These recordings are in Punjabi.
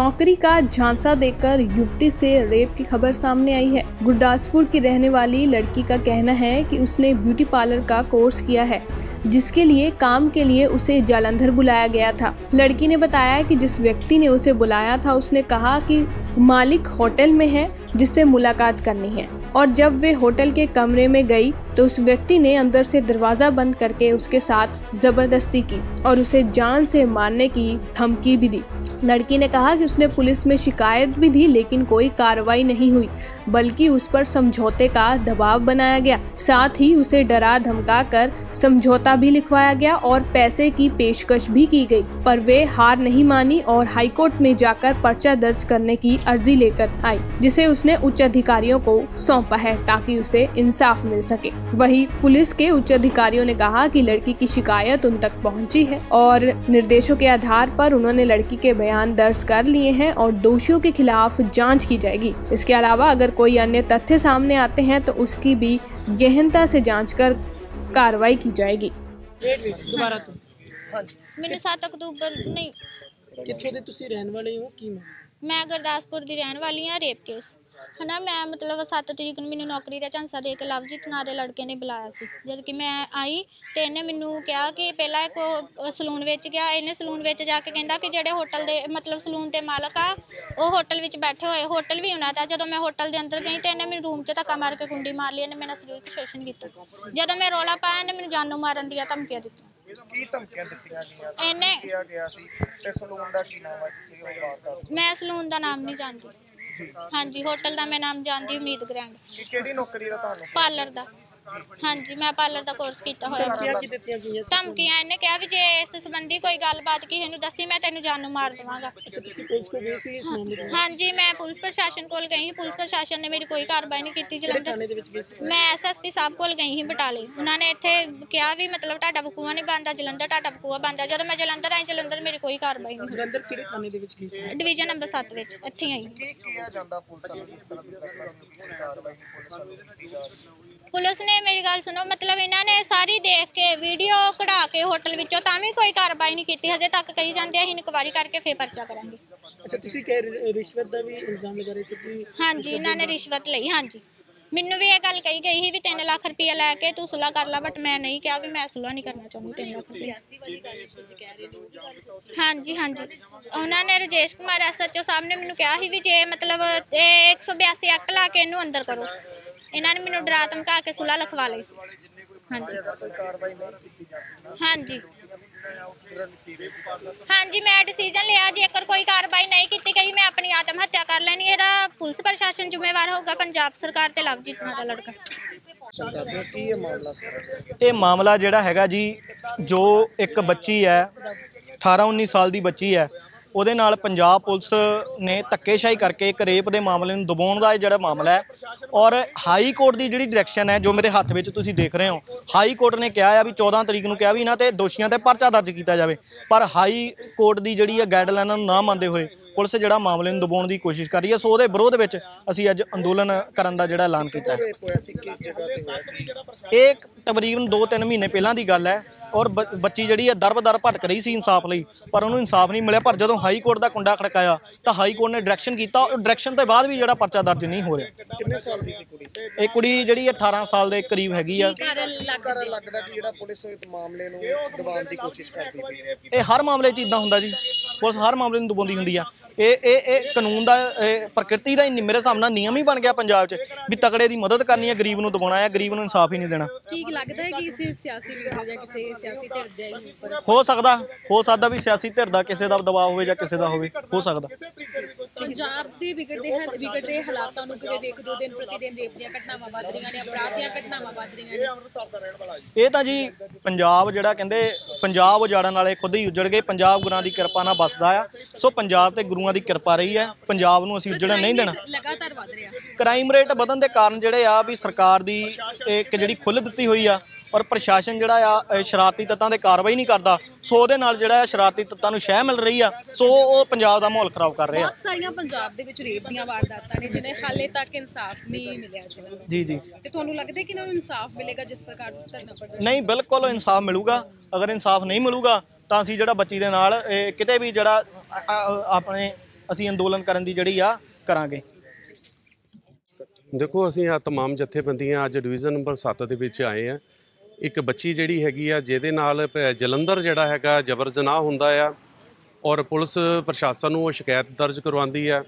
नौकरी का झांसा देकर युवती से रेप की खबर सामने आई है। गुरदासपुर की रहने वाली लड़की का कहना है कि उसने ब्यूटी पार्लर का कोर्स किया है, जिसके लिए काम के लिए उसे जालंधर बुलाया गया था। लड़की ने बताया कि जिस व्यक्ति ने उसे बुलाया था, उसने कहा कि मालिक होटल में है, जिससे मुलाकात करनी है। और जब वे होटल के कमरे में गई तो उस व्यक्ति ने अंदर से दरवाज़ा बंद करके उसके साथ ज़बरदस्ती की और उसे जान से मारने की धमकी भी दी। लड़की ने कहा कि उसने पुलिस में शिकायत भी दी, लेकिन कोई कार्रवाई नहीं हुई, बल्कि उस पर समझौते का दबाव बनाया गया। साथ ही उसे डरा, धमका कर समझौता भी लिखवाया गया और पैसे की पेशकश भी की गई, पर वे हार नहीं मानी और हाईकोर्ट में जाकर पर्चा दर्ज करने की अर्जी लेकर आई, जिसे उसने उच्च अधिकारियों को सौंपा है ताकि उसे इंसाफ मिल सके। वही पुलिस के उच्च अधिकारियों ने कहा कि लड़की की शिकायत उन तक पहुंची है और निर्देशों के आधार पर उन्होंने लड़की के बयान दर्ज कर लिए हैं और दोषियों के खिलाफ जांच की जाएगी इसके अलावा अगर कोई अन्य तथ्य सामने आते हैं तो उसकी भी गहनता से जांच कर कार्रवाई की जाएगी ਵੇਟ ਵੇਟ ਦੁਬਾਰਾ ਤੋਂ ਹਾਂਜੀ ਮੈਨੂੰ 7 ਅਕਤੂਬਰ ਨਹੀਂ ਕਿੱਥੋਂ ਦੇ ਤੁਸੀਂ ਰਹਿਣ ਵਾਲੇ ਹੋ ਕੀ ਮਾਮਲਾ? ਮੈਂ ਗੁਰਦਾਸਪੁਰ ਦੀ ਰਹਿਣ ਵਾਲੀ ਹਾਂ ਰੇਪ ਕੇਸ ਹਨਾ ਮੈਂ ਮਤਲਬ 7 ਤਰੀਕ ਨੂੰ ਮੈਨੂੰ ਨੌਕਰੀ ਦਾ ਝਾਂਸਾ ਦੇ ਕੇ ਲਵਜੀਤ ਨਾਂ ਦੇ ਲੜਕੇ ਨੇ ਬੁਲਾਇਆ ਸੀ। ਜਦ ਕਿ ਮੈਂ ਆਈ ਤੇ ਇਹਨੇ ਮੈਨੂੰ ਕਿਹਾ ਕਿ ਪਹਿਲਾਂ ਇੱਕ ਸਲੂਨ ਵਿੱਚ ਗਿਆ। ਇਹਨੇ ਸਲੂਨ ਵਿੱਚ ਜਾ ਕੇ ਕਹਿੰਦਾ ਕਿ ਜਿਹੜੇ ਹੋਟਲ ਦੇ ਮਤਲਬ ਸਲੂਨ ਦੇ ਮਾਲਕ ਆ ਉਹ ਹੋਟਲ ਵਿੱਚ ਬੈਠੇ ਹੋਏ। ਹੋਟਲ ਵੀ ਉਹਨਾਂ ਦਾ। ਜਦੋਂ ਮੈਂ ਹੋਟਲ ਦੇ ਅੰਦਰ ਗਈ ਤੇ ਇਹਨੇ ਮੈਨੂੰ ਰੂਮ 'ਚ ਧੱਕਾ ਮਾਰ ਕੇ ਕੁੰਡੀ ਮਾਰ ਲਈ। ਇਹਨੇ ਮੇਰਾ ਸਰੀਰਕ ਸ਼ੋਸ਼ਣ ਕੀਤਾ। ਜਦੋਂ ਮੈਂ ਰੋਲਾ ਪਾਇਆ ਇਹਨੇ ਮੈਨੂੰ ਜਾਨੋਂ ਮਾਰਨ ਦੀਆਂ ਧਮਕੀਆਂ ਦਿੱਤੀਆਂ। ਕੀ ਧਮਕੀਆਂ ਦਿੱਤੀਆਂ ਗਈਆਂ? ਸੀ ਇਹਨੇ ਕਿਹਾ ਗਿਆ ਸੀ। ਤੇ ਸਲੂਨ ਦਾ ਕੀ ਨਾਮ ਹੈ ਜਿੱਥੇ ਉਹ ਬਾਤ ਕਰਦੇ ਮੈਂ ਸਲੂਨ ਦਾ ਨਾਮ ਨਹੀਂ ਜਾਣਦੀ। ਹਾਂਜੀ ਹੋਟਲ ਦਾ ਮੈਂ ਨਾਮ ਜਾਣਦੀ ਉਮੀਦ ਗ੍ਰੈਂਡ। ਕਿਹੜੀ ਨੌਕਰੀ ਦਾ ਤੁਹਾਨੂੰ? ਪਾਰਲਰ ਦਾ। ਹਾਂਜੀ ਮੈਂ ਪਾਰਲਰ ਦਾ ਕੋਰਸ ਕੀਤਾ ਹੋਇਆ ਧਮਕੀਆਂ ਕੀ ਦਿੱਤੀਆਂ ਗਈਆਂ ਸੀ ਧਮਕੀਆਂ ਇਹਨੇ ਕਿਹਾ ਵੀ ਜੇ ਇਸ ਸੰਬੰਧੀ ਕੋਈ ਗੱਲਬਾਤ ਕਿਸੇ ਨੂੰ ਦੱਸੀ ਮੈਂ ਤੈਨੂੰ ਜਾਨੋਂ ਮਾਰ ਦੇਵਾਂਗਾ। ਅੱਛਾ ਤੁਸੀਂ ਪੁਲਿਸ ਕੋਲ ਗਏ ਸੀ ਇਸ ਮਾਮਲੇ ਤੋਂ ਹਾਂਜੀ ਮੈਂ ਪੁਲਿਸ ਪ੍ਰਸ਼ਾਸਨ ਕੋਲ ਗਈ ਸੀ। ਪੁਲਿਸ ਪ੍ਰਸ਼ਾਸਨ ਨੇ ਮੇਰੀ ਕੋਈ ਕਾਰਵਾਈ ਨਹੀਂ ਕੀਤੀ ਕਿਹੜੇ ਜਲੰਧਰ ਥਾਣੇ ਦੇ ਵਿੱਚ ਗਏ ਸੀ? ਮੈਂ ਐਸਐਸਪੀ ਸਾਹਿਬ ਕੋਲ ਗਈ ਸੀ ਬਟਾਲੇ। ਉਹਨਾਂ ਨੇ ਇੱਥੇ ਕਿਹਾ ਵੀ ਮਤਲਬ ਤੁਹਾਡਾ ਬਕੂਆ ਨਹੀਂ ਬੰਦਾ ਜਲੰਧਰ ਤੁਹਾਡਾ ਬਕੂਆ ਬੰਦਾ ਜਦੋਂ ਮੈਂ ਜਲੰਧਰ ਆਈ ਜਲੰਧਰ ਮੇਰੀ ਕੋਈ ਕਾਰਵਾਈ ਨਹੀਂ ਜਲੰਧਰ ਕਿਹੜੇ ਥਾਣੇ ਦੇ ਵਿੱਚ ਗਏ ਸੀ? ਡਿਵੀਜ਼ਨ ਨੰਬਰ 7 ਵਿੱਚ ਇੱਥੇ ਹੀ ਆਈ। ਕੀ ਕਿਹਾ ਜਾਂਦਾ ਪੁਲਿਸ ਨੂੰ ਜਿਸ ਤਰ੍ਹਾਂ ਤੁਸੀਂ ਦੱਸ ਸਕਦੇ ਹੋ ਕਿ ਕੋਈ ਕਾਰਵਾਈ ਪੁਲਿਸ ਕੀਤੀ ਜਾ ਰਹੀ ਪੁਲਿਸ ਨੇ ਮੇਰੀ ਗੱਲ ਸੁਣੋ ਮਤਲਬ ਇਹਨਾਂ ਨੇ ਸਾਰੀ ਦੇਖ ਕੇ ਵੀਡੀਓ ਕਢਾ ਕੇ ਹੋਟਲ ਵਿੱਚੋਂ ਤਾਂ ਵੀ ਕੋਈ ਕਾਰਵਾਈ ਨਹੀਂ ਕੀਤੀ। ਹਜੇ ਤੱਕ ਕਹੀ ਜਾਂਦੇ ਆ, ਅਸੀਂ ਇਨਕੁਆਰੀ ਕਰਕੇ ਫੇਰ ਪਰਚਾ ਕਰਾਂਗੇ। ਅੱਛਾ ਤੁਸੀਂ ਕਹਿ ਰਹੇ ਰਿਸ਼ਵਤ ਦਾ ਵੀ ਇਲਜ਼ਾਮ ਲਗਾ ਰਹੇ ਸੀ ਕਿ ਹਾਂਜੀ ਇਹਨਾਂ ਨੇ ਰਿਸ਼ਵਤ ਲਈ ਹਾਂਜੀ। ਮੈਨੂੰ ਵੀ ਇਹ ਗੱਲ ਕਹੀ ਗਈ ਸੀ ਵੀ 3 ਲੱਖ ਰੁਪਇਆ ਲੈ ਕੇ ਤੂੰ ਸੁਲਾ ਕਰ ਲੈ ਬਟ ਮੈਂ ਨਹੀਂ ਕਿਹਾ ਵੀ ਮੈਂ ਸੁਲਾ ਨਹੀਂ ਕਰਨਾ ਚਾਹੁੰਦੀ 3 ਲੱਖ ਰੁਪਇਆ ਹਾਂਜੀ ਹਾਂਜੀ। ਉਹਨਾਂ ਨੇ ਰਜੇਸ਼ ਕੁਮਾਰ ਐਸਐਚਓ ਸਾਹਿਬ ਨੇ ਮੈਨੂੰ ਕਿਹਾ ਸੀ ਵੀ ਜੇ ਮਤਲਬ ਇਹ 182 ਐਕਟ ਲਾ ਕੇ ਇਹਨੂੰ ਅੰਦਰ ਕਰੋ। ਇਹਨਾਂ ਨੇ ਮੈਨੂੰ ਡਰਾ ਧਮਕਾ ਕੇ ਸੁਲਾ ਲਿਖਵਾ ਲਈ ਸੀ। ਹਾਂਜੀ। ਕੋਈ ਕਾਰਵਾਈ ਨਹੀਂ ਕੀਤੀ ਜਾਂਦੀ ਹਾਂਜੀ। ਹਾਂਜੀ ਮੈਂ ਡਿਸੀਜਨ ਲਿਆ। ਜੇਕਰ ਕੋਈ ਕਾਰਵਾਈ ਨਹੀਂ ਕੀਤੀ ਗਈ ਮੈਂ ਆਪਣੀ ਆਤਮ ਹੱਤਿਆ ਕਰ ਲੈਣੀ। ਇਹਦਾ ਪੁਲਿਸ ਪ੍ਰਸ਼ਾਸਨ ਜ਼ਿੰਮੇਵਾਰ ਹੋਊਗਾ ਪੰਜਾਬ ਸਰਕਾਰ ਤੇ ਲਵਜੀਤ ਨਾਂ ਦਾ ਲੜਕਾ। ਇਹ ਮਾਮਲਾ ਜਿਹੜਾ ਹੈਗਾ ਜੀ ਜੋ ਇੱਕ ਬੱਚੀ ਹੈ 18 19 ਸਾਲ ਦੀ ਬੱਚੀ ਹੈ ਉਹਦੇ ਨਾਲ ਪੰਜਾਬ ਪੁਲਿਸ ਨੇ ਧੱਕੇਸ਼ਾਹੀ ਕਰਕੇ ਇੱਕ ਰੇਪ ਦੇ ਮਾਮਲੇ ਨੂੰ ਦਬਾਉਣ ਦਾ ਇਹ ਜਿਹੜਾ ਮਾਮਲਾ ਹੈ। ਔਰ ਹਾਈ ਕੋਰਟ ਦੀ ਜਿਹੜੀ ਡਾਇਰੈਕਸ਼ਨ ਹੈ, ਜੋ ਮੇਰੇ ਹੱਥ ਵਿੱਚ ਤੁਸੀਂ ਦੇਖ ਰਹੇ ਹੋ, ਹਾਈ ਕੋਰਟ ਨੇ ਕਿਹਾ ਆ ਵੀ 14 ਤਰੀਕ ਨੂੰ ਕਿਹਾ ਵੀ ਇਹਨਾਂ ਤੇ ਦੋਸ਼ੀਆਂ ਤੇ ਪਰਚਾ ਦਰਜ ਕੀਤਾ ਜਾਵੇ। ਪਰ ਹਾਈ ਕੋਰਟ ਦੀ ਜਿਹੜੀ ਹੈ ਗਾਈਡਲਾਈਨਾਂ ਨੂੰ ਨਾ ਮੰਨਦੇ ਹੋਏ ਪੁਲਿਸ ਜਿਹੜਾ ਮਾਮਲੇ ਨੂੰ ਦਬਾਉਣ ਦੀ ਕੋਸ਼ਿਸ਼ ਕਰ ਰਹੀ ਹੈ। ਸੋ ਉਹਦੇ ਵਿਰੋਧ ਵਿੱਚ ਅਸੀਂ ਅੱਜ ਅੰਦੋਲਨ ਕਰਨ ਦਾ ਜਿਹੜਾ ਐਲਾਨ ਕੀਤਾ ਹੈ। ਇਹ ਤਕਰੀਬਨ 2-3 ਮਹੀਨੇ ਪਹਿਲਾਂ ਦੀ ਗੱਲ ਹੈ। ਔਰ ਬੱਚੀ ਜਿਹੜੀ ਹੈ ਦਰਬ-ਦਰ ਭਟਕ ਰਹੀ ਸੀ ਇਨਸਾਫ ਲਈ ਪਰ ਉਹਨੂੰ ਇਨਸਾਫ ਨਹੀਂ ਮਿਲਿਆ। ਪਰ ਜਦੋਂ ਹਾਈ ਕੋਰਟ ਦਾ ਕੁੰਡਾ ਖੜਕਾਇਆ ਤਾਂ ਹਾਈ ਕੋਰਟ ਨੇ ਡਾਇਰੈਕਸ਼ਨ ਕੀਤਾ ਔਰ ਡਾਇਰੈਕਸ਼ਨ ਤੋਂ ਬਾਅਦ ਵੀ ਜਿਹੜਾ ਪਰਚਾ ਦਰਜ ਨਹੀਂ ਹੋ ਰਿਹਾ। ਕਿੰਨੇ ਸਾਲ ਦੀ ਸੀ ਕੁੜੀ? ਇਹ ਕੁੜੀ ਜਿਹੜੀ 18 ਸਾਲ ਦੇ ਕਰੀਬ ਹੈਗੀ ਆ। ਕਾਰਨ ਲੱਗਦਾ ਕਿ ਜਿਹੜਾ ਪੁਲਿਸ ਇਸ ਮਾਮਲੇ ਨੂੰ ਦਬਾਉਣ ਦੀ ਕੋਸ਼ਿਸ਼ ਕਰਦੀ ਪਈ ਹੈ? ਇਹ ਹਰ ਮਾਮਲੇ 'ਚ ਇਦਾਂ ਹੁੰਦਾ ਜੀ। ਪੁਲਿਸ ਹਰ ਮਾਮਲੇ ਨੂੰ ਦਬਾਉਂਦੀ ਹੁੰਦੀ ਆ। ਇਹ ਇਹ ਇਹ ਕਾਨੂੰਨ ਦਾ ਪ੍ਰਕਿਰਤੀ ਦਾ ਹੀ ਮੇਰੇ ਹਿਸਾਬ ਨਾਲ ਨਿਯਮ ਹੀ ਬਣ ਗਿਆ ਪੰਜਾਬ 'ਚ ਵੀ ਤਕੜੇ ਦੀ ਮਦਦ ਕਰਨੀ ਹੈ ਗਰੀਬ ਨੂੰ ਦਬਾਉਣਾ ਹੈ ਗਰੀਬ ਨੂੰ ਇਨਸਾਫ ਹੀ ਨਹੀਂ ਦੇਣਾ। ਕੀ ਲੱਗਦਾ ਹੈ ਕਿ ਕਿਸੇ ਸਿਆਸੀ ਲੀਡਰ ਜਾਂ ਕਿਸੇ ਸਿਆਸੀ ਧਿਰ ਦੇ ਉੱਪਰ? ਹੋ ਸਕਦਾ ਹੋ ਸਕਦਾ ਵੀ ਸਿਆਸੀ ਧਿਰ ਦਾ ਕਿਸੇ ਦਾ ਦਬਾਅ ਹੋਵੇ ਜਾਂ ਕਿਸੇ ਦਾ ਹੋਵੇ ਹੋ ਸਕਦਾ। ਪੰਜਾਬ ਦੇ ਵਿਗੜਦੇ ਹਾਲ- ਵਿਗੜ ਰਹੇ ਹਾਲਾਤਾਂ ਨੂੰ ਕਿਵੇਂ ਵੇਖਦੇ ਹੋ ਦਿਨ ਪ੍ਰਤੀ ਦਿਨ ਰੇਪ ਦੀਆਂ ਘਟਨਾਵਾਂ ਵੱਧ ਰਹੀਆਂ ਨੇ ਅਪਰਾਧ ਦੀਆਂ ਘਟਨਾਵਾਂ ਵੱਧ ਰਹੀਆਂ ਨੇ। ਇਹ ਤਾਂ ਜੀ ਪੰਜਾਬ ਜਿਹੜਾ ਕਹਿੰਦੇ ਪੰਜਾਬ ਉਜਾੜਨ ਵਾਲੇ ਖੁਦ ਹੀ ਉਜੜ ਗਏ ਪੰਜਾਬ ਗੁਰਾਂ ਦੀ ਕਿਰਪਾ ਨਾਲ ਬਸਦਾ ਆ। ਸੋ ਪੰਜਾਬ ਤੇ ਗੁਰੂਆਂ ਦੀ ਕਿਰਪਾ ਰਹੀ ਹੈ ਪੰਜਾਬ ਨੂੰ ਅਸੀਂ ਉਜੜਨ ਨਹੀਂ ਦੇਣਾ। ਲਗਾਤਾਰ ਵੱਧ ਰਿਹਾ। ਕ੍ਰਾਈਮ ਰੇਟ ਵਧਣ ਦੇ ਕਾਰਨ ਜਿਹੜੇ ਆ ਵੀ ਸਰਕਾਰ ਦੀ ਇੱਕ ਜਿਹੜੀ ਖੁੱਲ੍ਹ ਦਿੱਤੀ ਹੋਈ ਆ ਪਰ ਪ੍ਰਸ਼ਾਸਨ ਜਿਹੜਾ ਆ ਸ਼ਰਾਰਤੀ ਤੱਤਾਂ ਦੇ ਕਾਰਵਾਈ ਨਹੀਂ ਕਰਦਾ। ਸੋ ਉਹਦੇ ਨਾਲ ਜਿਹੜਾ ਆ ਸ਼ਰਾਰਤੀ ਤੱਤਾਂ ਨੂੰ ਸ਼ਹਿ ਮਿਲ ਰਹੀ ਆ ਸੋ ਉਹ ਪੰਜਾਬ ਦਾ ਮਾਹੌਲ ਖਰਾਬ ਕਰ ਰਿਹਾ। ਬਹੁਤ ਸਾਰੀਆਂ ਪੰਜਾਬ ਦੇ ਵਿੱਚ ਰੇਪ ਦੀਆਂ ਵਾਰਦਾਤਾਂ ਨੇ ਜਿਨੇ ਹਾਲੇ ਤੱਕ ਇਨਸਾਫ ਨਹੀਂ ਮਿਲਿਆ ਜਿਨ੍ਹਾਂ ਜੀ ਜੀ। ਤੇ ਤੁਹਾਨੂੰ ਲੱਗਦਾ ਕਿ ਇਹਨਾਂ ਨੂੰ ਇਨਸਾਫ ਮਿਲੇਗਾ ਜਿਸ ਪ੍ਰਕਾਰ ਤੁਸੀਂ ਧਰਨਾ ਪ੍ਰਦਰਸ਼ਨ ਨਹੀਂ ਬਿਲਕੁਲ ਇਨਸਾਫ ਮਿਲੂਗਾ। ਅਗਰ ਇਨਸਾਫ ਨਹੀਂ ਮਿਲੂਗਾ ਤਾਂ ਅਸੀਂ ਜਿਹੜਾ ਬੱਚੀ ਦੇ ਨਾਲ ਕਿਤੇ ਵੀ ਜਿਹੜਾ ਆਪਣੇ ਅਸੀਂ ਅੰਦੋਲਨ ਕਰਨ ਦੀ ਜਿਹੜੀ ਆ ਕਰਾਂਗੇ। ਦੇਖੋ ਅਸੀਂ ਆ ਤਮਾਮ ਜਥੇਬੰਦੀਆਂ ਅੱਜ ਡਿਵੀਜ਼ਨ ਨੰਬਰ 7 ਦੇ ਵਿੱਚ ਆਏ ਆ। ਇੱਕ ਬੱਚੀ ਜਿਹੜੀ ਹੈਗੀ ਆ, ਜਿਹਦੇ ਨਾਲ ਪ- ਜਲੰਧਰ ਜਿਹੜਾ ਹੈਗਾ ਜਬਰ ਜਨਾਹ ਹੁੰਦਾ ਆ ਔਰ ਪੁਲਿਸ ਪ੍ਰਸ਼ਾਸਨ ਨੂੰ ਉਹ ਸ਼ਿਕਾਇਤ ਦਰਜ ਕਰਵਾਉਂਦੀ ਆ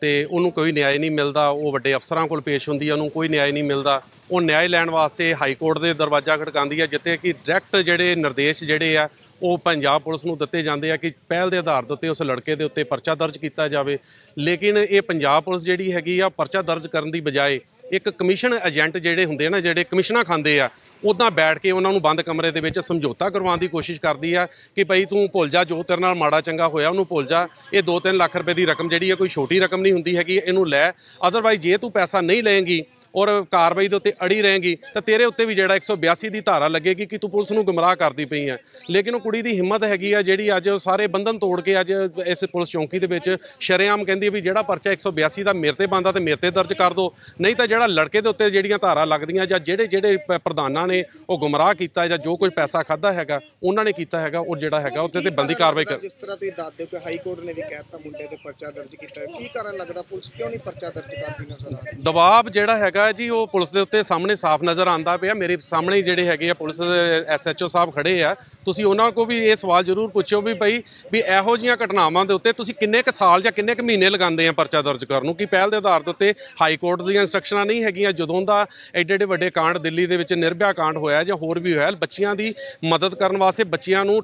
ਤੇ ਉਹਨੂੰ ਕੋਈ ਨਿਆਂ ਨਹੀਂ ਮਿਲਦਾ, ਉਹ ਵੱਡੇ ਅਫਸਰਾਂ ਕੋਲ ਪੇਸ਼ ਹੁੰਦੀ ਆ, ਉਹਨੂੰ ਕੋਈ ਨਿਆਂ ਨਹੀਂ ਮਿਲਦਾ। ਉਹ ਨਿਆਂ ਲੈਣ ਵਾਸਤੇ ਹਾਈ ਕੋਰਟ ਦੇ ਦਰਵਾਜ਼ਾ ਖੜਕਾਉਂਦੀ ਆ, ਜਿੱਥੇ ਕਿ ਡਾਇਰੈਕਟ ਜਿਹੜੇ ਨਿਰਦੇਸ਼ ਜਿਹੜੇ ਆ, ਉਹ ਪੰਜਾਬ ਪੁਲਿਸ ਨੂੰ ਦਿੱਤੇ ਜਾਂਦੇ ਆ ਕਿ ਪਹਿਲ ਦੇ ਆਧਾਰ ਦੇ ਉੱਤੇ ਉਸ ਲੜਕੇ ਦੇ ਉੱਤੇ ਪਰਚਾ ਦਰਜ ਕੀਤਾ ਜਾਵੇ। ਲੇਕਿਨ ਇਹ ਪੰਜਾਬ ਪੁਲਿਸ ਜਿਹੜੀ ਹੈਗੀ ਆ, ਪਰਚਾ ਦਰਜ ਕਰਨ ਦੀ ਬਜਾਏ ਇੱਕ ਕਮਿਸ਼ਨ ਏਜੰਟ ਜਿਹੜੇ ਹੁੰਦੇ ਆ ਨਾ, ਜਿਹੜੇ ਕਮਿਸ਼ਨਾਂ ਖਾਂਦੇ ਆ ਉਦਾਂ ਬੈਠ ਕੇ ਉਹਨਾਂ ਨੂੰ ਬੰਦ ਕਮਰੇ ਦੇ ਵਿੱਚ ਸਮਝੌਤਾ ਕਰਵਾਉਣ ਦੀ ਕੋਸ਼ਿਸ਼ ਕਰਦੀ ਆ ਕਿ ਭਾਈ ਤੂੰ ਭੁੱਲ ਜਾ, ਜੋ ਤੇਰੇ ਨਾਲ ਮਾੜਾ ਚੰਗਾ ਹੋਇਆ ਉਹਨੂੰ ਭੁੱਲ ਜਾ। ਇਹ 2-3 ਲੱਖ ਰੁਪਏ ਦੀ ਰਕਮ ਜਿਹੜੀ ਹੈ ਕੋਈ ਛੋਟੀ ਰਕਮ ਨਹੀਂ ਹੁੰਦੀ ਹੈਗੀ, ਇਹਨੂੰ ਲੈ। ਅਦਰਵਾਈਜ਼ ਜੇ ਤੂੰ ਪੈਸਾ ਨਹੀਂ ਲਏਂਗੀ ਔਰ ਕਾਰਵਾਈ ਦੇ ਉੱਤੇ ਅੜੀ ਰਹੇਗੀ ਤਾਂ ਤੇਰੇ ਉੱਤੇ ਵੀ ਜਿਹੜਾ 182 ਦੀ ਧਾਰਾ ਲੱਗੇਗੀ ਕਿ ਤੂੰ ਪੁਲਿਸ ਨੂੰ ਗੁੰਮਰਾਹ ਕਰਦੀ ਪਈ ਹੈ ਲੇਕਿਨ ਉਹ ਕੁੜੀ ਦੀ ਹਿੰਮਤ ਹੈਗੀ ਆ ਜਿਹੜੀ ਅੱਜ ਸਾਰੇ ਬੰਧਨ ਤੋੜ ਕੇ ਅੱਜ ਇਸ ਪੁਲਿਸ ਚੌਂਕੀ ਦੇ ਵਿੱਚ ਸ਼ਰੇਆਮ ਕਹਿੰਦੀ ਵੀ ਜਿਹੜਾ ਪਰਚਾ 182 ਦਾ ਮੇਰੇ ਤੇ ਬੰਦਾ ਤੇ ਮੇਰੇ ਤੇ ਦਰਜ ਕਰ ਦੋ। ਨਹੀਂ ਤਾਂ ਜਿਹੜਾ ਲੜਕੇ ਦੇ ਉੱਤੇ ਜਿਹੜੀਆਂ ਧਾਰਾ ਲੱਗਦੀਆਂ ਜਾਂ ਜਿਹੜੇ ਜਿਹੜੇ ਪ੍ਰਧਾਨਾਂ ਨੇ ਉਹ ਗੁੰਮਰਾਹ ਕੀਤਾ ਜਾਂ ਜੋ ਕੋਈ ਪੈਸਾ ਖਾਦਾ ਹੈਗਾ ਉਹਨਾਂ ਨੇ ਕੀਤਾ ਹੈਗਾ ਉਹ ਜਿਹੜਾ ਹੈਗਾ ਉਹਦੇ ਤੇ ਬੰਦੀ ਕਾਰਵਾਈ ਕਰ ਜਿਸ ਤਰ੍ਹਾਂ ਤੁਸੀਂ ਦੱਸਦੇ ਹੋ ਕਿ ਹਾਈ ਕੋਰਟ ਨੇ ਵੀ ਕਹਿਤਾ ਮੁੰਡੇ ਤੇ ਪਰਚਾ ਦਰਜ ਕੀਤਾ ਕੀ ਕਾਰਨ ਲੱਗਦਾ? ਪੁਲਿਸ ਕਿਉਂ ਨਹੀਂ ਪਰਚਾ ਦਰਜ ਕਰਦੀ ਨਜ਼ਰ ਆ ਦਬਾਅ ਜਿਹੜਾ ਹੈਗਾ ਜੀ, ਉਹ ਪੁਲਿਸ ਦੇ ਉੱਤੇ ਸਾਹਮਣੇ ਸਾਫ਼ ਨਜ਼ਰ ਆਉਂਦਾ ਪਿਆ। ਮੇਰੇ ਸਾਹਮਣੇ ਹੀ ਜਿਹੜੇ ਹੈਗੇ ਆ ਪੁਲਿਸ ਐਸਐਚਓ ਸਾਹਿਬ ਖੜੇ ਆ। ਤੁਸੀਂ ਉਹਨਾਂ ਕੋ ਵੀ ਇਹ ਸਵਾਲ ਜ਼ਰੂਰ ਪੁੱਛਿਓ ਵੀ ਭਾਈ, ਵੀ ਇਹੋ ਜੀਆਂ ਘਟਨਾਵਾਂ ਦੇ ਉੱਤੇ ਤੁਸੀਂ ਕਿੰਨੇ ਕੁ ਸਾਲ ਜਾਂ ਕਿੰਨੇ ਕੁ ਮਹੀਨੇ ਲਗਾਉਂਦੇ ਆ ਪਰਚਾ ਦਰਜ ਕਰਨ ਨੂੰ? ਕਿ ਪਹਿਲ ਦੇ ਆਧਾਰ ਦੇ ਉੱਤੇ ਹਾਈ ਕੋਰਟ ਦੀਆਂ ਇਨਸਟਰਕਸ਼ਨਾਂ ਨਹੀਂ ਹੈਗੀਆਂ? ਜਦੋਂ ਦਾ ਐਡੇ ਐਡੇ ਵੱਡੇ ਕਾਂਡ ਦਿੱਲੀ ਦੇ ਵਿੱਚ ਨਿਰਭਿਆ ਕਾਂਡ ਹੋਇਆ ਜਾਂ ਹੋਰ ਵੀ ਹੋਇਆ, ਬੱਚਿਆਂ ਦੀ ਮਦਦ ਕਰਨ ਵਾਸਤੇ, ਬੱਚਿਆਂ ਨੂੰ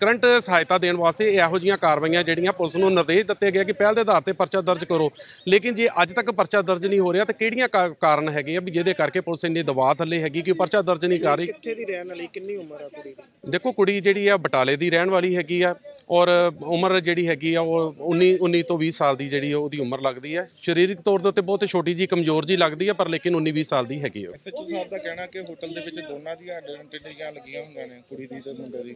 ਕਰੰਟ ਸਹਾਇਤਾ ਦੇਣ ਵਾਸਤੇ ਇਹੋ ਜੀਆਂ ਕਾਰਵਾਈਆਂ ਜਿਹੜੀਆਂ ਪੁਲਿਸ ਨੂੰ ਨਿਰਦੇਸ਼ ਦਿੱਤੇ ਗਏ ਕਿ ਪਹਿਲ ਦੇ ਆਧਾਰ ਤੇ ਪਰਚਾ ਦਰਜ ਕਰੋ। ਲੇਕਿਨ ਜੇ ਅੱਜ ਤੱਕ ਪਰਚਾ ਦਰਜ ਨਹੀਂ ਹੋ ਰਿਹਾ, ਤਾਂ ਕਿਹੜੀਆਂ ਕਾ- ਕਾਰਨ ਹੈਗੇ ਆ ਵੀ ਜਿਹਦੇ ਕਰਕੇ ਪੁਲਿਸ ਇੰਨੀ ਦਬਾਅ ਥੱਲੇ ਹੈਗੀ ਕਿ ਪਰਚਾ ਦਰਜ ਨਹੀਂ ਕਰ ਰਹੀ। ਕਿੱਥੇ ਦੀ ਰਹਿਣ ਵਾਲੀ ਕਿੰਨੀ ਉਮਰ ਆ ਕੁੜੀ ਦੀ? ਦੇਖੋ ਕੁੜੀ ਜਿਹੜੀ ਆ ਬਟਾਲੇ ਦੀ ਰਹਿਣ ਵਾਲੀ ਹੈਗੀ ਆ ਔਰ ਉਮਰ ਜਿਹੜੀ ਹੈਗੀ ਆ ਉਹ 19 19 ਤੋਂ 20 ਸਾਲ ਦੀ ਜਿਹੜੀ ਉਹਦੀ ਉਮਰ ਲੱਗਦੀ ਆ। ਸਰੀਰਕ ਤੌਰ ਦੇ ਉੱਤੇ ਬਹੁਤ ਛੋਟੀ ਜੀ ਕਮਜ਼ੋਰ ਜੀ ਲੱਗਦੀ ਆ ਪਰ ਲੇਕਿਨ 19 20 ਸਾਲ ਦੀ ਹੈਗੀ ਆ ਉਹ। ਐਸਐਚਓ ਸਾਹਿਬ ਦਾ ਕਹਿਣਾ ਕਿ ਹੋਟਲ ਦੇ ਵਿੱਚ ਦੋਨਾਂ ਦੀਆਂ ਆਇਡੈਂਟੀਟੀਆਂ ਲੱਗੀਆਂ ਹੋਈਆਂ ਨੇ ਕੁੜੀ ਦੀ ਤੇ ਮੁੰਡੇ ਦੀ।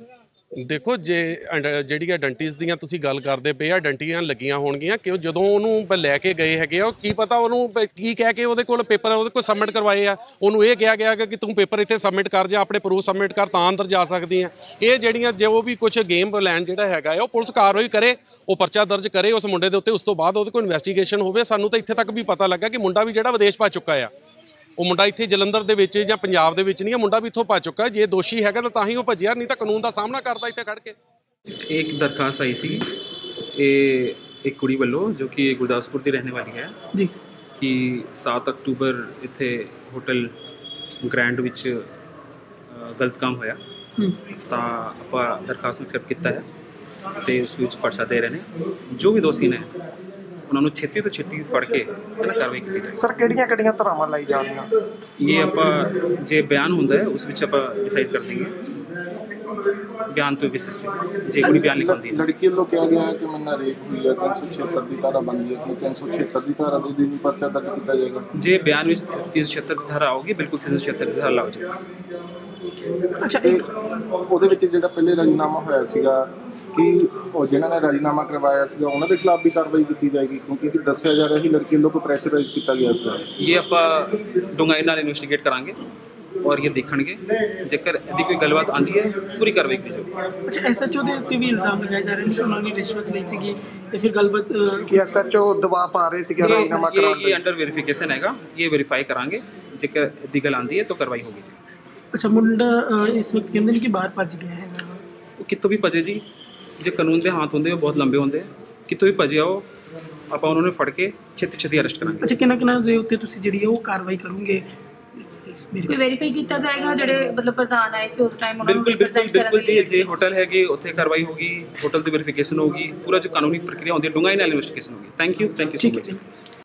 ਦੇਖੋ, ਜੇ ਅਡ- ਜਿਹੜੀ ਆਇਡੈਂਟੀਜ਼ ਦੀਆਂ ਤੁਸੀਂ ਗੱਲ ਕਰਦੇ ਪਏ ਆ ਆਇਡੈਂਟੀਆਂ ਲੱਗੀਆਂ ਹੋਣਗੀਆਂ ਕਿ ਜਦੋਂ ਉਹਨੂੰ ਲੈ ਕੇ ਗਏ ਹੈਗੇ ਆ, ਉਹ ਕੀ ਪਤਾ ਉਹਨੂੰ ਕੀ ਕਹਿ ਕੇ ਉਹਦੇ ਕੋਲ ਪੇਪਰ, ਉਹਦੇ ਕੋਲ ਸਬਮਿਟ ਕਰਵਾਏ ਆ। ਉਹਨੂੰ ਇਹ ਕਿਹਾ ਗਿਆ ਕਿ ਤੂੰ ਪੇਪਰ ਇੱਥੇ ਸਬਮਿਟ ਕਰ ਜਾਂ ਆਪਣੇ ਪ੍ਰੂਫ ਸਬਮਿਟ ਕਰ, ਤਾਂ ਅੰਦਰ ਜਾ ਸਕਦੀ ਆ। ਇਹ ਜਿਹੜੀਆਂ, ਜੋ ਵੀ ਕੁਝ ਗੇਮ ਪਲਾਨ ਜਿਹੜਾ ਹੈਗਾ ਆ, ਉਹ ਪੁਲਿਸ ਕਾਰਵਾਈ ਕਰੇ, ਉਹ ਪਰਚਾ ਦਰਜ ਕਰੇ ਉਸ ਮੁੰਡੇ ਦੇ ਉੱਤੇ, ਉਸ ਤੋਂ ਬਾਅਦ ਉਹਦੇ ਕੋਲ ਇਨਵੈਸਟੀਗੇਸ਼ਨ ਹੋਵੇ, ਸਾਨੂੰ ਤਾਂ ਇੱਥੇ ਤੱਕ ਵੀ ਪਤਾ ਲੱਗਾ ਕਿ ਮੁੰਡਾ ਵੀ ਜਿਹੜਾ ਵਿਦੇਸ਼ ਪਾ ਚੁੱਕਾ ਆ। ਉਹ ਮੁੰਡਾ ਇੱਥੇ ਜਲੰਧਰ ਦੇ ਵਿੱਚ ਜਾਂ ਪੰਜਾਬ ਦੇ ਵਿੱਚ ਨਹੀਂ ਹੈ ਮੁੰਡਾ ਵੀ ਇੱਥੋਂ ਭੱਜ ਚੁੱਕਾ ਜੇ ਦੋਸ਼ੀ ਹੈਗਾ ਤਾਂ ਤਾਂ ਹੀ ਉਹ ਭੱਜਿਆ ਨਹੀਂ ਤਾਂ ਕਾਨੂੰਨ ਦਾ ਸਾਹਮਣਾ ਕਰਦਾ ਇੱਥੇ ਖੜ ਕੇ। ਇੱਕ ਦਰਖਾਸਤ ਆਈ ਸੀ। ਇਹ ਇੱਕ ਕੁੜੀ ਵੱਲੋਂ ਜੋ ਕਿ ਗੁਰਦਾਸਪੁਰ ਦੀ ਰਹਿਣ ਵਾਲੀ ਹੈ। ਜੀ। ਕਿ 7 ਅਕਤੂਬਰ ਇੱਥੇ ਹੋਟਲ ਗ੍ਰੈਂਡ ਵਿੱਚ ਗਲਤ ਕੰਮ ਹੋਇਆ। ਤਾਂ ਆਪਾਂ ਦਰਖਾਸਤ ਨੂੰ ਐਕਸੈਪਟ ਕੀਤਾ ਹੈ ਤੇ ਉਸ ਵਿੱਚ ਪਰਚਾ ਦੇ ਰਹੇ ਨੇ। ਜੋ ਵੀ ਦੋਸ਼ੀ ਨੇ ਉਹਨਾਂ ਨੂੰ ਛੇਤੀ ਤੋਂ ਛੇਤੀ ਫੜ ਕੇ ਇਹਨਾਂ ਕਾਰਵਾਈ ਕੀਤੀ ਜਾਏ। ਸਰ ਕਿਹੜੀਆਂ ਕਿਹੜੀਆਂ ਧਰਾਵਾਂ ਲਾਈ ਜਾ ਰਹੀਆਂ? ਇਹ ਆਪਾਂ ਜੇ ਬਿਆਨ ਹੁੰਦਾ ਹੈ ਉਸ ਵਿੱਚ ਆਪਾਂ ਡਿਸਾਈਡ ਕਰ ਦੇਂਗੇ ਬਿਆਨ ਤੋਂ ਬੇਸਿਸ ਤੇ। ਜੇ ਕੋਈ ਬਿਆਨ ਲਿਖਾਉਂਦੀ ਹੈ ਲੜਕੀ ਵੱਲੋਂ ਕਿਹਾ ਗਿਆ ਹੈ ਕਿ ਮੈਨਾਂ ਰੇਪ ਹੋਈ ਹੈ 376 ਦੀ ਧਾਰਾ ਬਣਦੀ ਹੈ ਕਿ 376 ਦੀ ਧਾਰਾ ਦੇ ਦਿਨ ਪਰਚਾ ਦਰਜ ਕੀਤਾ ਜਾਏਗਾ? ਜੇ ਬਿਆਨ ਵਿੱਚ 376 ਦੀ ਧਾਰਾ ਆਉਗੀ ਬਿਲਕੁਲ 376 ਦੀ ਧਾਰਾ ਲਾਓ ਜਾਏਗੀ। ਅੱਛਾ ਇੱਕ ਉਹਦੇ ਵਿੱਚ ਜਿਹੜਾ ਪਹਿਲੇ ਰਾਜੀਨਾਮਾ ਹੋਇਆ ਸੀਗਾ ਕਿ ਉਹ ਜਿਨ੍ਹਾਂ ਨੇ ਰਾਜੀਨਾਮਾ ਕਰਵਾਇਆ ਸੀਗਾ ਉਹਨਾਂ ਦੇ ਖਿਲਾਫ ਵੀ ਕਾਰਵਾਈ ਕੀਤੀ ਜਾਏਗੀ? ਕਿਉਂਕਿ ਕਿ ਦੱਸਿਆ ਜਾ ਰਿਹਾ ਸੀ ਲੜਕੀ ਵੱਲੋਂ ਕੋ ਪ੍ਰੈਸ਼ਰਾਈਜ਼ ਕੀਤਾ ਗਿਆ ਸੀਗਾ। ਇਹ ਆਪਾਂ ਡੂੰਘਾਈ ਨਾਲ ਇਨਵੈਸਟੀਗੇਟ ਕਰਾਂਗੇ। ਔਰ ਇਹ ਦੇਖਣਗੇ। ਜੇਕਰ ਇਹਦੀ ਕੋਈ ਗੱਲਬਾਤ ਆਂਦੀ ਹੈ ਪੂਰੀ ਕਾਰਵਾਈ ਕੀਤੀ ਜਾਊਗੀ। ਅੱਛਾ ਐਸਐਚਓ ਦੇ ਉੱਤੇ ਵੀ ਇਲਜ਼ਾਮ ਲਗਾਏ ਜਾ ਰਹੇ ਨੇ ਕਿ ਉਹਨਾਂ ਨੇ ਰਿਸ਼ਵਤ ਲਈ ਸੀਗੀ ਤੇ ਫਿਰ ਗੱਲਬਾਤ ਕਿ ਐਸਐਚਓ ਦਬਾਅ ਪਾ ਰਹੇ ਸੀਗੇ ਰਾਜੀਨਾਮਾ ਇਹ ਕਰਾਉਣ ਇਹ ਲਈ ਅੰਡਰ ਵੈਰੀਫਿਕੇਸ਼ਨ ਹੈਗਾ ਇਹ ਵੈਰੀਫਾਈ ਕਰਾਂਗੇ। ਜੇਕਰ ਇਹਦੀ ਗੱਲ ਆਂਦੀ ਹੈ ਤਾਂ ਕਾਰਵਾਈ ਹੋਗੀ ਜੀ ਅੱਛਾ ਮੁੰਡਾ ਇਸ ਵਕਤ ਕਹਿੰਦੇ ਨੇ ਕਿ ਬਾਹਰ ਭੱਜ ਗਿਆ ਹੈ। ਉਹ ਕਿੱਥੋਂ ਵੀ ਭਜੇ ਜੀ? ਜੇ ਕਾਨੂੰਨ ਦੇ ਹੱਥ ਹੁੰਦੇ ਉਹ ਬਹੁਤ ਲੰਬੇ ਹੁੰਦੇ। ਕਿੱਥੋਂ ਵੀ ਭਜੇ ਉਹ ਆਪਾਂ ਉਹਨਾਂ ਨੂੰ ਫੜ ਕੇ ਛੇਤੀ ਛੇਤੀ ਅਰੈਸਟ ਕਰਾਂਗੇ। ਅੱਛਾ ਕਿਹਨਾਂ ਕਿਹਨਾਂ ਦੇ ਉੱਤੇ ਤੁਸੀਂ ਜਿਹੜੀ ਹੈ ਉਹ ਕਾਰਵਾਈ ਕਰੋਗੇ? ਕੋਈ ਵੈਰੀਫਾਈ ਕੀਤਾ ਜਾਏਗਾ ਜਿਹੜੇ ਮਤਲਬ ਪ੍ਰਧਾਨ ਆਏ ਸੀ ਉਸ ਟਾਈਮ ਉਹਨਾਂ ਨੂੰ ਬਿਲਕੁਲ ਬਿਲਕੁਲ ਜੀ ਜੇ ਹੋਟਲ ਹੈਗੇ ਉੱਥੇ ਕਾਰਵਾਈ ਹੋਗੀ ਹੋਟਲ ਦੀ ਵੈਰੀਫਿਕੇਸ਼ਨ ਹੋਗੀ ਪੂਰਾ ਜੋ ਕਾਨੂੰਨੀ ਪ੍ਰਕਿਰਿਆ ਹੁੰਦੀ ਹੈ ਡੂੰਘਾਈ ਨਾਲ ਇਨਵੈਸਟੀਗੇਸ਼ਨ ਹੋਗੀ thank you thank you so much